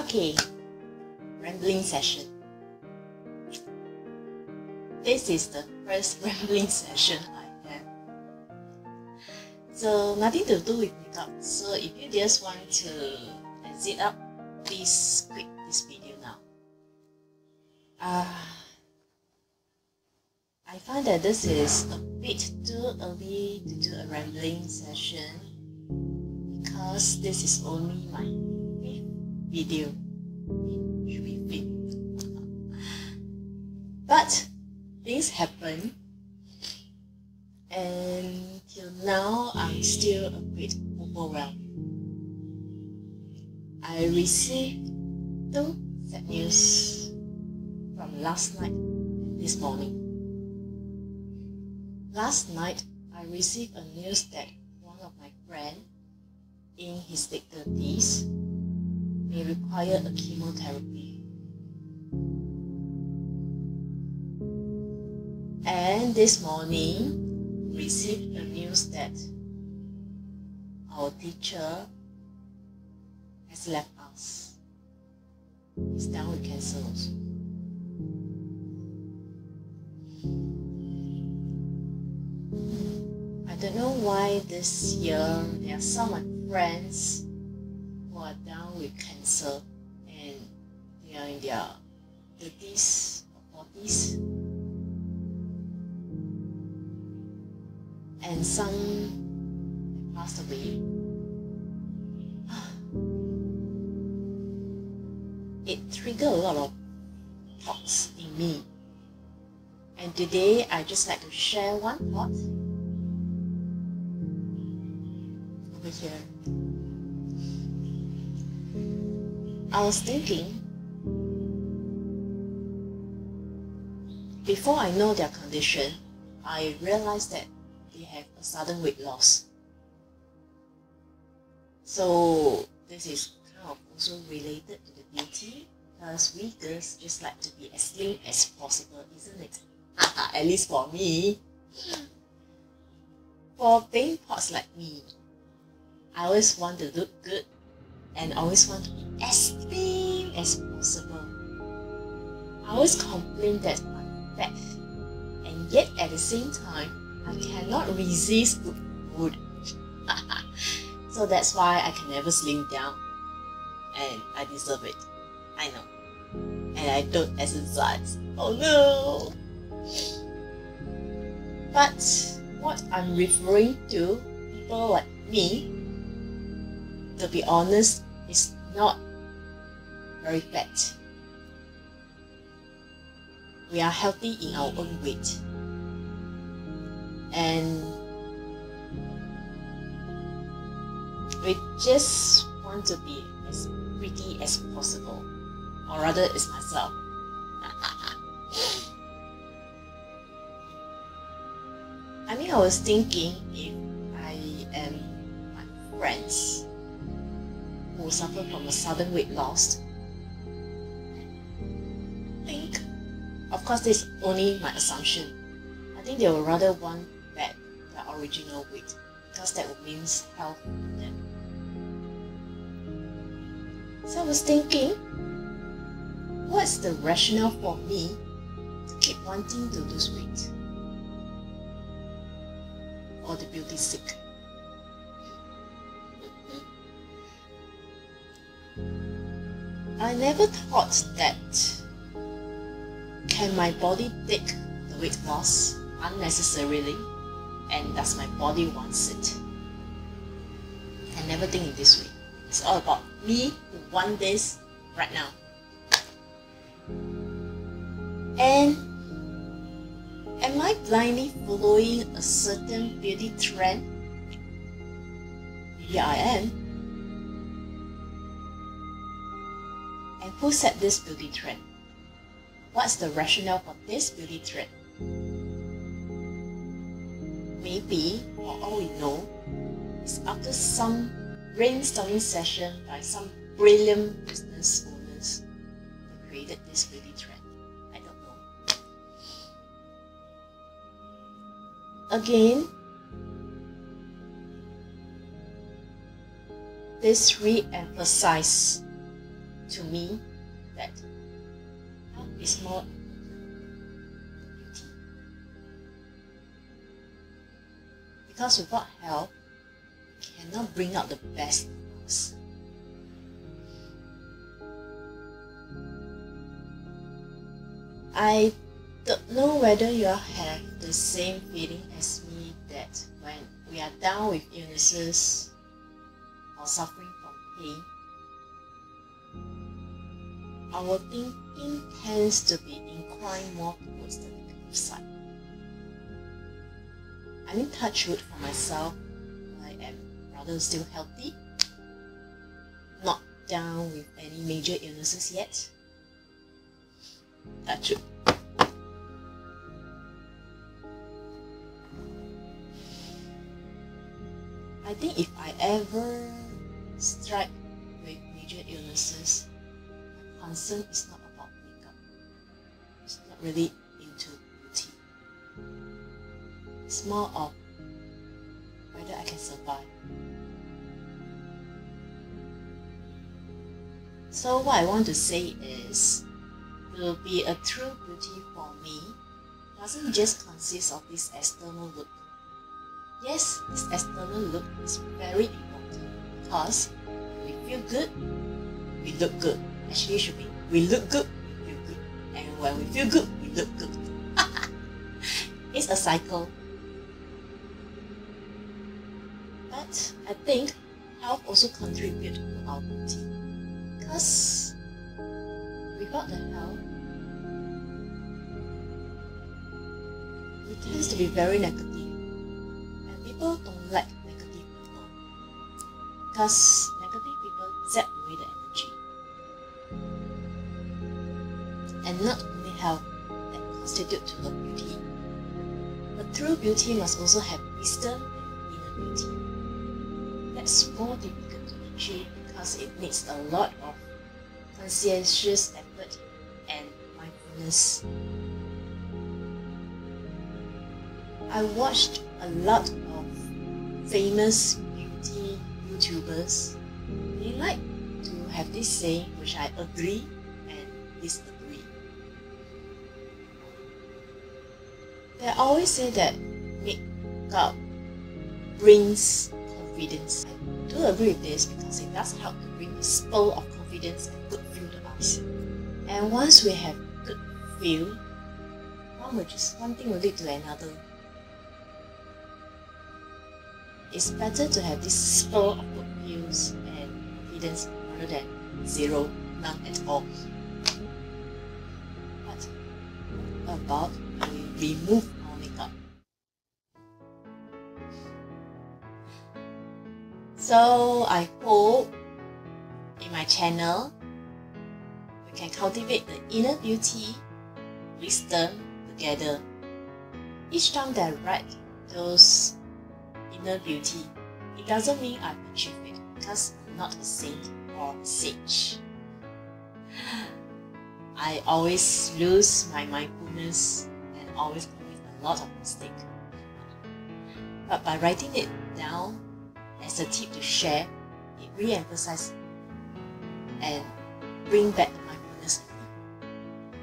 Okay, rambling session. This is the first rambling session I have. So nothing to do with makeup. So if you just want to exit up, please quit this video now. Uh, I find that this is a bit too early to do a rambling session because this is only my video. Should be fifth. But things happen and till now I'm still a bit overwhelmed. I received two sad news from last night and this morning. Last night, I received a news that one of my friends in his late 30s may require a chemotherapy. And this morning, received the news that our teacher has left us. He's down with cancer also. I don't know why this year there are some of my friends are down with cancer and they are in their 30s or 40s. And some passed away. It triggered a lot of thoughts in me. And today I just like to share one thought over here. I was thinking before I know their condition, I realized that they have a sudden weight loss. So this is kind of also related to the beauty because we girls just like to be as slim as possible, isn't it? At least for me. For being pots like me, I always want to look good and always want to be as as possible. I always complain that I'm fat, and yet at the same time, I cannot resist good food. so that's why I can never slim down, and I deserve it. I know. And I don't exercise. Oh no! But what I'm referring to, people like me, to be honest, is not very fat. We are healthy in our own weight. And we just want to be as pretty as possible. Or rather, it's myself. I mean, I was thinking if I am my friends who suffer from a sudden weight loss, of course, this is only my assumption. I think they will rather want back their original weight because that would mean health for them. So I was thinking, what's the rationale for me to keep wanting to lose weight? or the beauty sick. Mm-hmm. I never thought that can my body take the weight loss unnecessarily and does my body wants it? I never think in this way. It's all about me who want this right now. And am I blindly following a certain beauty trend? Maybe I am. And who set this beauty trend? What's the rationale for this beauty trend? Maybe, for all we know, it's after some brainstorming session by some brilliant business owners who created this beauty trend. I don't know. Again, this re-emphasize to me that is more beauty. Because without health, we cannot bring out the best in us. I don't know whether you all have the same feeling as me that when we are down with illnesses or suffering from pain, our thinking tends to be inclined more towards the negative side. I'm in touch with for myself. I am rather still healthy, not down with any major illnesses yet. Touch wood. I think if I ever strike with major illnesses, concern is not about makeup. It's not really into beauty. It's more of whether I can survive. So what I want to say is to be a true beauty for me doesn't just consist of this external look Yes, this external look is very important because we feel good, we look good. Actually, should be we look good, we feel good, and when we feel good, we look good. it's a cycle. But I think health also contributes to our beauty because without the health, it tends to be very negative people don't like negative people because that to her beauty, but true beauty must also have wisdom and inner beauty. That's more difficult to achieve because it needs a lot of conscientious effort and mindfulness. I watched a lot of famous beauty YouTubers, they like to have this saying which I agree and disagree. They always say that makeup brings confidence. I do agree with this because it does help to bring a spur of confidence and good feel to us. And once we have good feel, one will just one thing will lead to another it's better to have this spur of good feels and confidence rather than zero, none at all. But about remove our makeup? So I hope in my channel we can cultivate the inner beauty, wisdom together. Each time that I write those inner beauty. It doesn't mean I've achieved it because I'm not a saint or a sage. I always lose my mindfulness always commit a lot of mistakes. But by writing it down as a tip to share, it re-emphasizes and bring back the mindfulness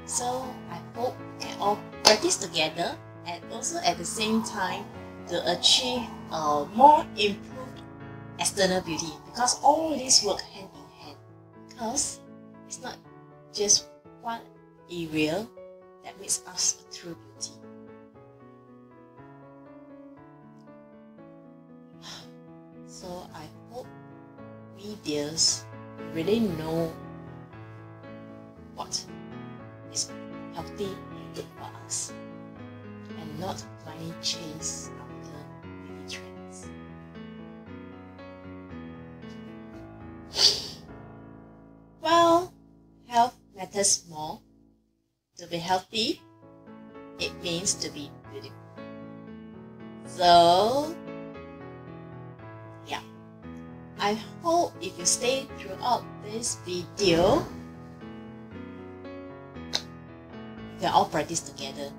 So I hope we can all practice together and also at the same time to achieve a more improved external beauty because all these work hand in hand because it's not just one area that makes us a true beauty. So I hope we dears really know what is healthy and good for us and not blindly chase matters more. To be healthy, it means to be beautiful. So, yeah. I hope if you stay throughout this video, we can all practice together.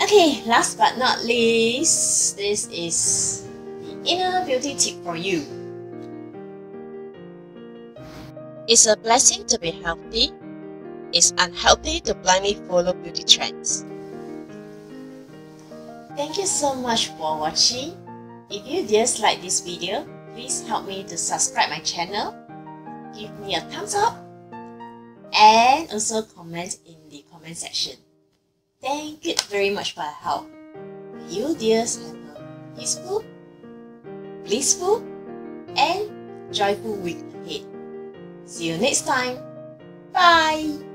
Okay, last but not least, this is the inner beauty tip for you. It's a blessing to be healthy. It's unhealthy to blindly follow beauty trends. Thank you so much for watching. If you just like this video, please help me to subscribe my channel, give me a thumbs up, and also comment in the comment section. Thank you very much for your help. You dears have a peaceful, blissful, and joyful week ahead. See you next time. Bye!